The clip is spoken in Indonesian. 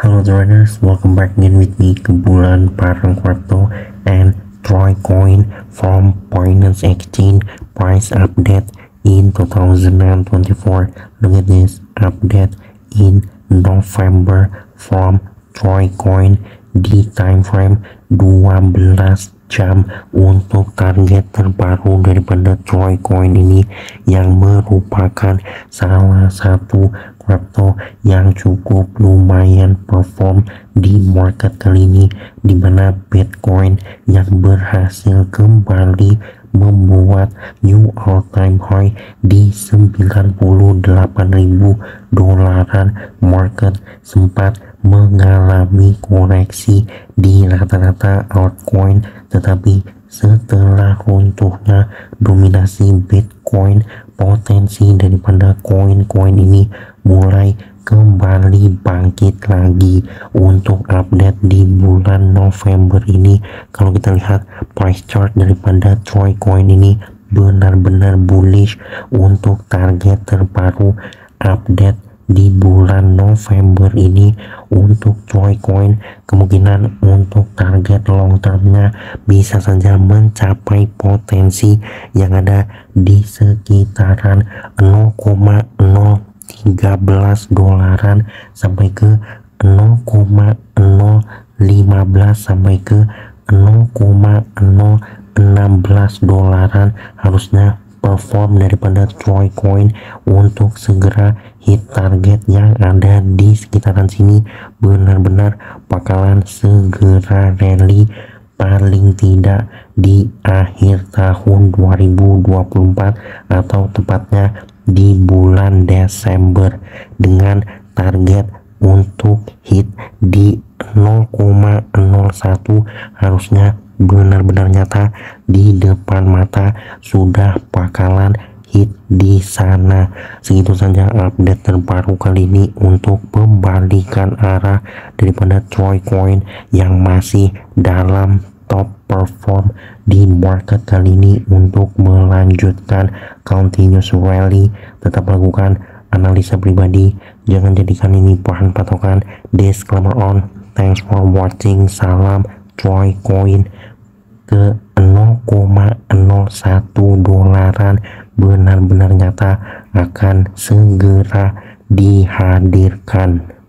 Hello traders, welcome back again with me Kebulan Bareng Crypto and Troy Coin from Binance Exchange price update in 2024 look at this update in November from Troy Coin di time frame 12 jam untuk target terbaru daripada Troy Coin ini yang merupakan salah satu crypto yang cukup lumayan perform di market kali ini di mana Bitcoin yang berhasil kembali membuat new all time high di 98.000 dolaran. Market sempat mengalami koreksi di rata-rata altcoin tetapi setelah runtuhnya dominasi Bitcoin potensi daripada koin-koin ini mulai kembali bangkit lagi. Untuk update di bulan November ini kalau kita lihat price chart daripada Troy Coin ini benar-benar bullish untuk target terbaru update di bulan November ini untuk Troy Coin kemungkinan untuk target long termnya bisa saja mencapai potensi yang ada di sekitaran 0,0 13 dolaran sampai ke 0,015 sampai ke 0,016 dolaran. Harusnya perform daripada Troy Coin untuk segera hit target yang ada di sekitaran sini. Benar-benar bakalan segera rally paling tidak di akhir tahun 2024 atau tepatnya di bulan Desember dengan target untuk hit di 0,01 harusnya benar-benar nyata di depan mata sudah bakalan hit di sana. Segitu saja update terbaru kali ini untuk pembalikan arah daripada Troy Coin yang masih dalam top perform di market kali ini untuk melanjutkan continuous rally. Tetap lakukan analisa pribadi jangan jadikan ini bahan patokan. Disclaimer on. Thanks for watching. Salam Troy Coin. Ke 0,01 dolaran. Benar-benar nyata akan segera dihadirkan